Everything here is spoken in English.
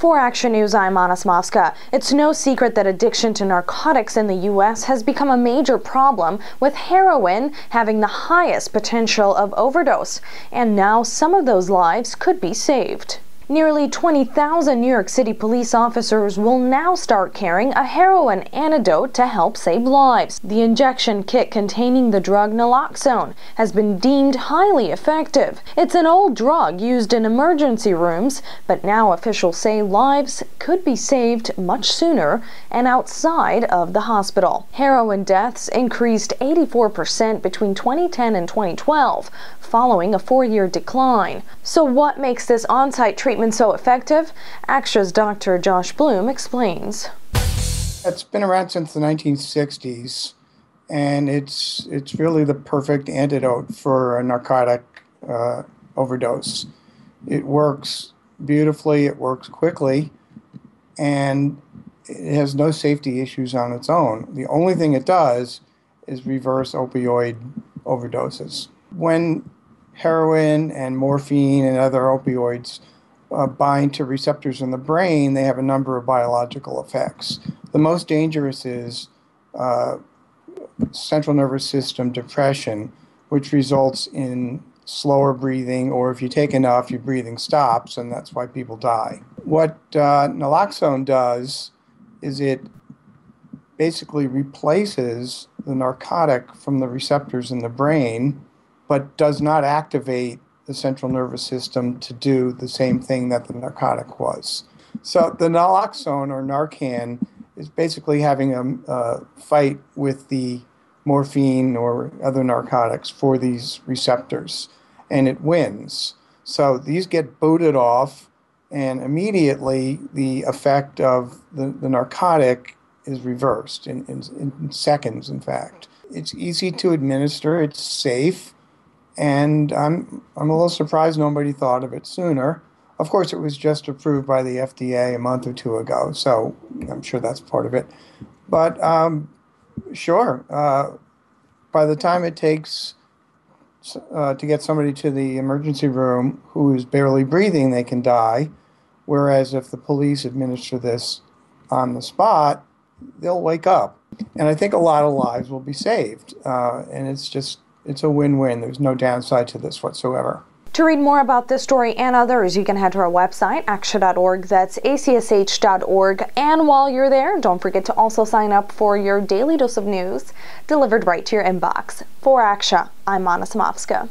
For Action News, I'm Anna Smovska. It's no secret that addiction to narcotics in the U.S. has become a major problem, with heroin having the highest potential of overdose. And now some of those lives could be saved. Nearly 20,000 New York City police officers will now start carrying a heroin antidote to help save lives. The injection kit containing the drug naloxone has been deemed highly effective. It's an old drug used in emergency rooms, but now officials say lives could be saved much sooner and outside of the hospital. Heroin deaths increased 84% between 2010 and 2012, following a four-year decline. So what makes this on-site treatment treatment so effective? ACSH's Dr. Josh Bloom explains. It's been around since the 1960s, and it's it's really the perfect antidote for a narcotic uh, overdose. It works beautifully. It works quickly, and it has no safety issues on its own. The only thing it does is reverse opioid overdoses. When heroin and morphine and other opioids uh, bind to receptors in the brain, they have a number of biological effects. The most dangerous is uh, central nervous system depression, which results in slower breathing, or if you take enough, your breathing stops, and that's why people die. What uh, naloxone does is it basically replaces the narcotic from the receptors in the brain, but does not activate the central nervous system to do the same thing that the narcotic was. So the naloxone or Narcan is basically having a, a fight with the morphine or other narcotics for these receptors, and it wins. So these get booted off, and immediately the effect of the, the narcotic is reversed in, in, in seconds, in fact. It's easy to administer, it's safe and I'm I'm a little surprised nobody thought of it sooner. Of course, it was just approved by the FDA a month or two ago, so I'm sure that's part of it. But um, sure, uh, by the time it takes uh, to get somebody to the emergency room who is barely breathing, they can die. Whereas if the police administer this on the spot, they'll wake up. And I think a lot of lives will be saved. Uh, and it's just it's a win-win. There's no downside to this whatsoever. To read more about this story and others, you can head to our website, acsh.org. That's acsh.org. And while you're there, don't forget to also sign up for your daily dose of news delivered right to your inbox. For ACSH, I'm Anna Samovska.